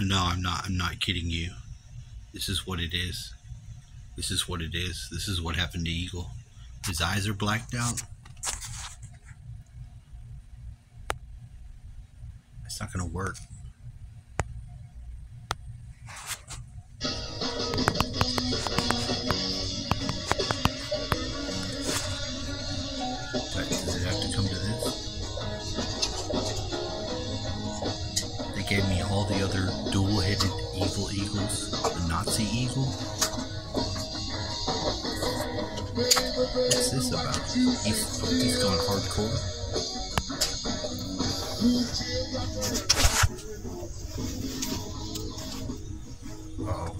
No, I'm not. I'm not kidding you. This is what it is. This is what it is. This is what happened to Eagle. His eyes are blacked out. It's not going to work. Eagles. The Nazi eagle. What's this about? He's, he's gone hardcore. Oh.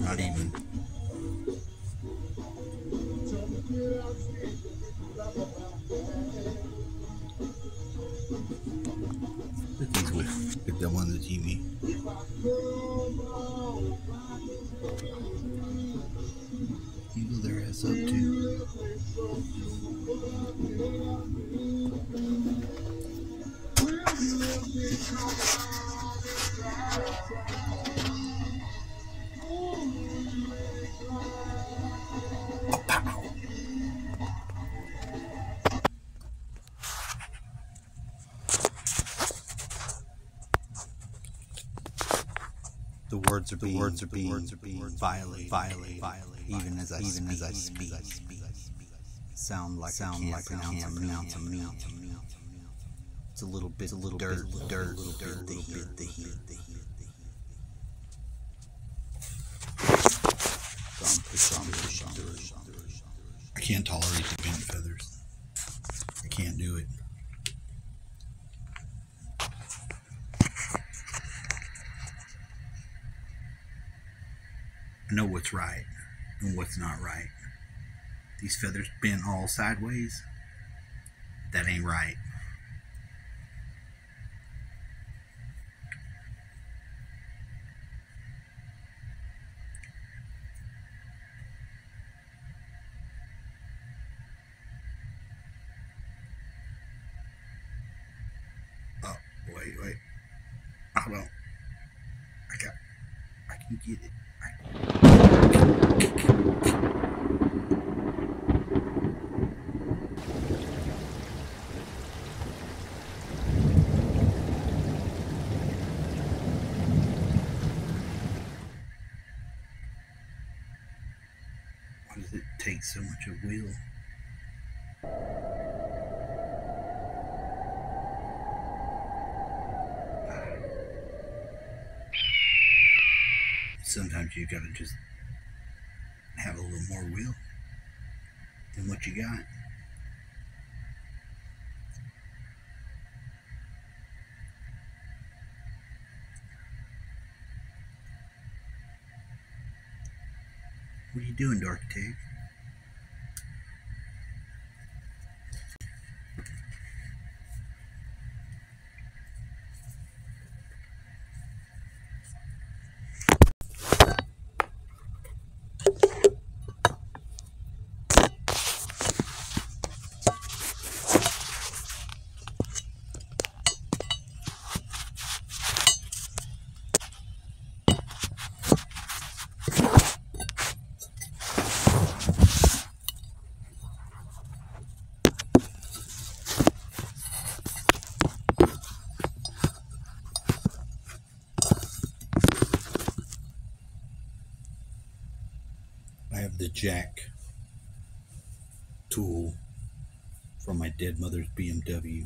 Not even. TV. Eagle their ass up too. The words are being, words are being, words are being violated, violated, violated, even as I even as I speak. Sound like sound I can't like pronounce them, pronounce them, pronounce them. It's a little bit, a little dirt, bit, dirt, little dirt, the heat, the heat, the heat. So I'm pushing, I'm pushing through it. I can't tolerate the know what's right and what's not right. These feathers bent all sideways. That ain't right. Oh, wait, wait. Hold on. I got. I can get it. Take so much of will? Sometimes you gotta just have a little more will than what you got. What are you doing, Dark Tig? The jack tool from my dead mother's BMW.